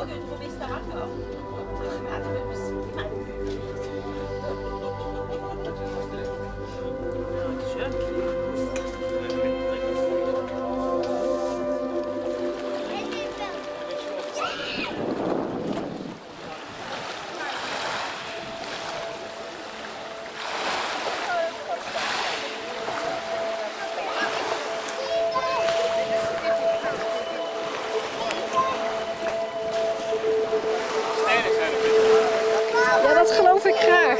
Gurgeln drum ist der Anker. Warte, wir müssen. Dat geloof ik graag.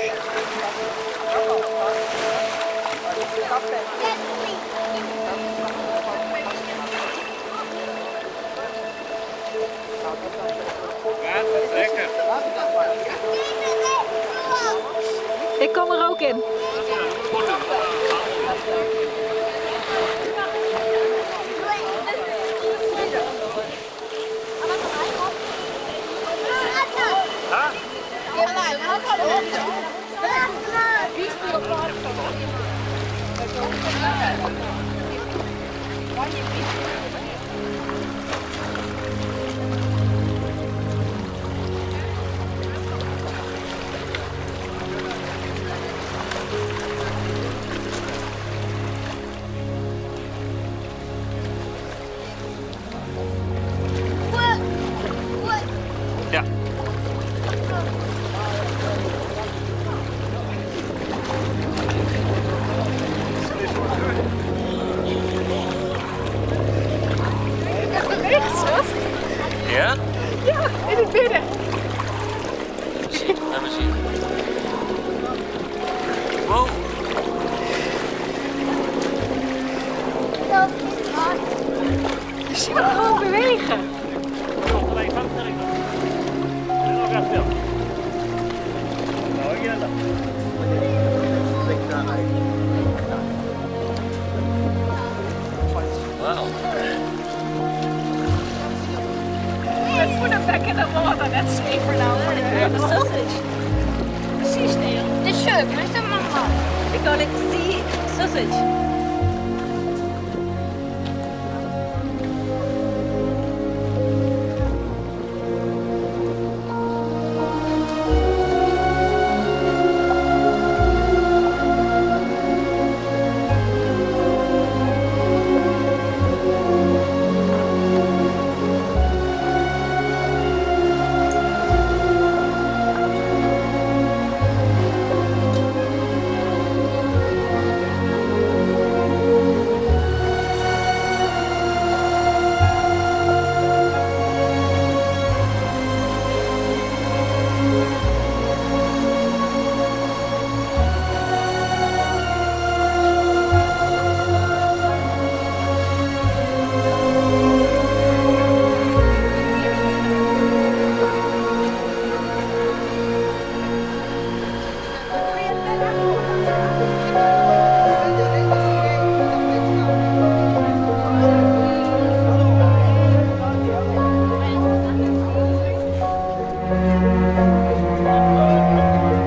Ik kom er ook in. Ja. Ja? Ja, in het midden. Laat me zien. Wow. Je ziet hem gewoon bewegen. Wauw. put back in the water. That's me for now. For the sausage. The Neil. Het is leuk, maar is dat mama? Ik wil het sausage. Thank you.